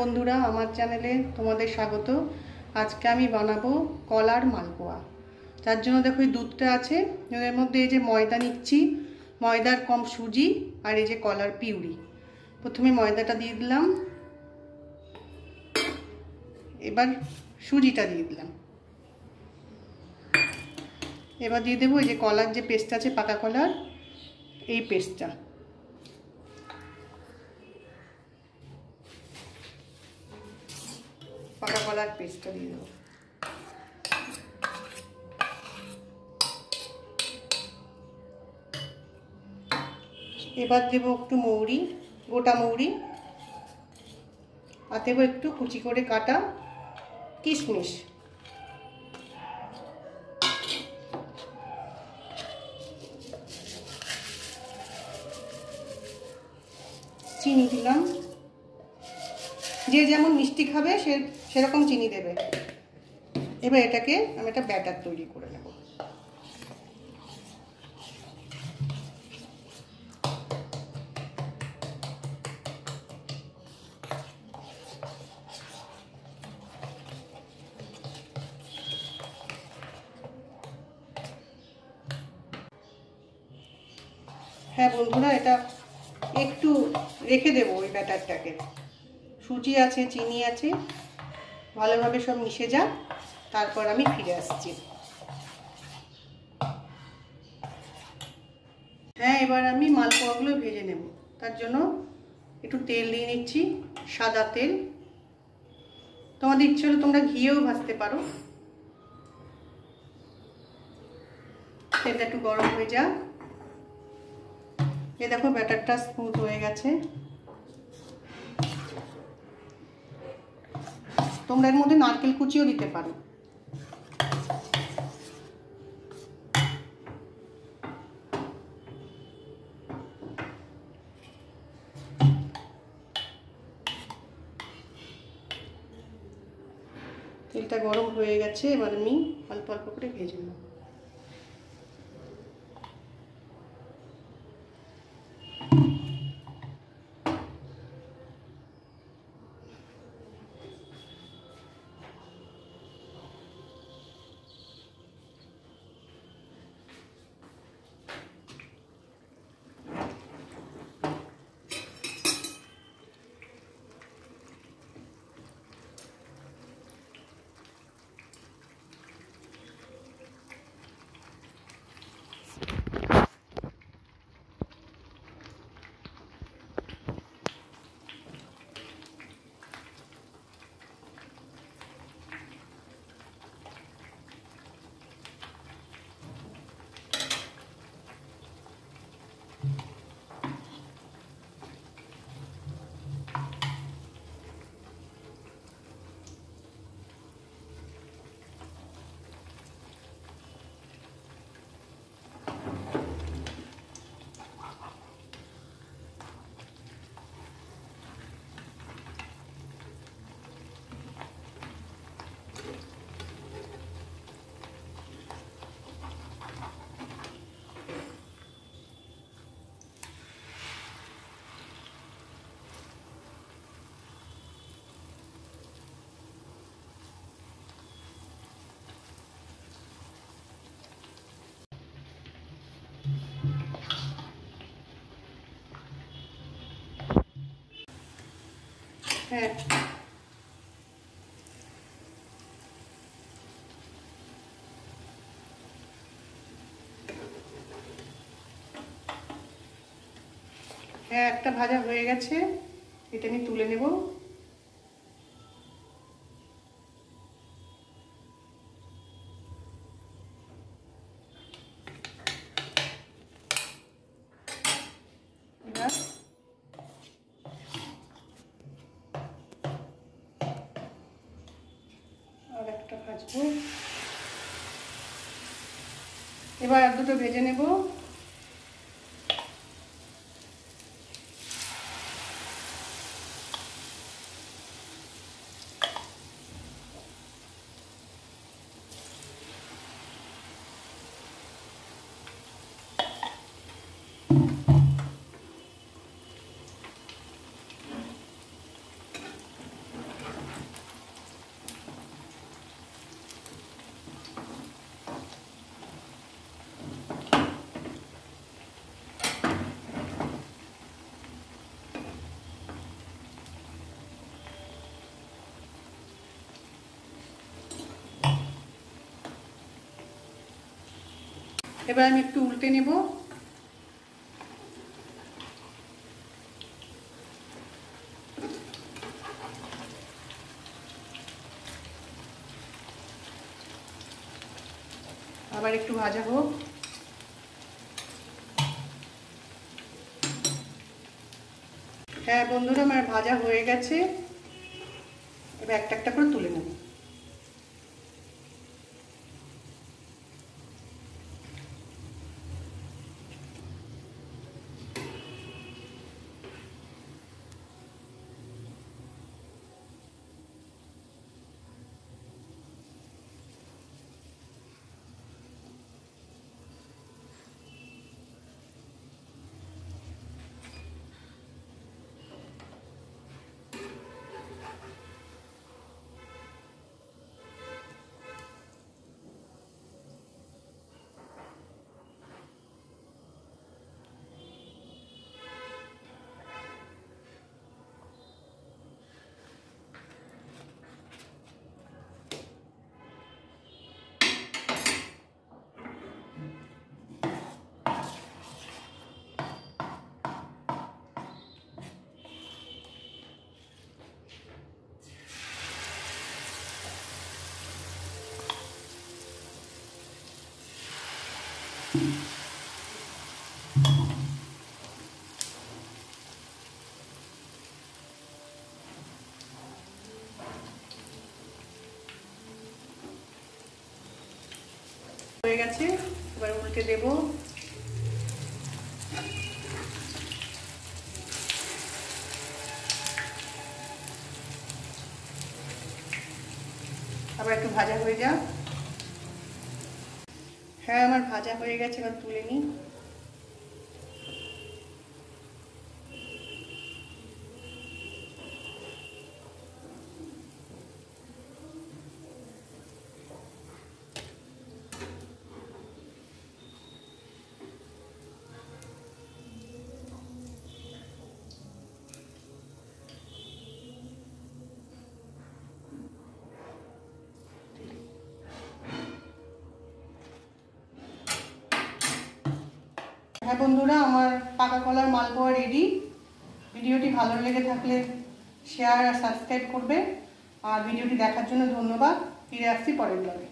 বন্ধুরা, আমার চ্যানেলে তোমাদের স্বাগত। আজকে আমি বানাবো কলার মালপোয়া। তার জন্য দেখো এই দুধটা আছে, এর মধ্যে এই যে ময়দা নিচ্ছি। ময়দার কম সুজি আর এই যে কলার পিউরি। প্রথমে ময়দাটা দিয়ে দিলাম। এবার সুজিটা দিয়ে দিলাম। এবার দিয়ে দেবো এই যে কলার যে পেস্ট আছে, পাকা কলার, এই পেস্টটা। পাকা কলার পেস্টটা দিয়ে দেবো। এবার দেবো একটু মৌরি, গোটা মৌরি। আর দেবো একটু কুচি করে কাটা কিশমিশ। চিনি দিলাম। যে যেমন মিষ্টি খাবে, সে সেরকম চিনি দেবে। এবার এটাকে আমি একটা ব্যাটার তৈরি করে নেব। হ্যাঁ বন্ধুরা, এটা একটু রেখে দেবো ওই ব্যাটারটাকে। সুজি আছে, চিনি আছে, ভালোভাবে সব মিশে যাক, তারপর আমি ফিরে আসছি। হ্যাঁ এবার আমি মালপোয়াগুলো ভেজে নেব। তার জন্য একটু তেল দিয়ে নিচ্ছি, সাদা তেল। তোমাদের ইচ্ছে হলে তোমরা ঘিয়েও ভাজতে পারো। তেলটা একটু গরম হয়ে যাক। এ দেখো ব্যাটারটা স্মুথ হয়ে গেছে। তোমরা এর মধ্যে নারকেল কুচিও দিতে পারো। তেলটা গরম হয়ে গেছে, এবার আমি অল্প অল্প করে ভেজে নেব। হ্যাঁ। হ্যাঁ একটা ভাজা হয়ে গেছে। এটা আমি তুলে নেব। আর একটা ভাজবো। এবার দুটো ভেজে নেব। এবার আমি একটু উল্টে নেব। আবার একটু ভাজা হোক হ্যাঁ বন্ধুরা, আমার ভাজা হয়ে গেছে। এবার একটা একটা করে তুলে নেব। হয়ে গেছে এবার উল্টে দেব। আবার একটু ভাজা হয়ে যাক। হ্যাঁ আমার ভাজা হয়ে গেছে এবার তুলে নিই। হ্যাঁ বন্ধুরা, আমার পাকা কলার মালপোয়া রেডি ভিডিওটি ভালো লেগে থাকলে শেয়ার আর সাবস্ক্রাইব করবে। আর ভিডিওটি দেখার জন্য ধন্যবাদ। ফিরে আসছি পরের ব্লগে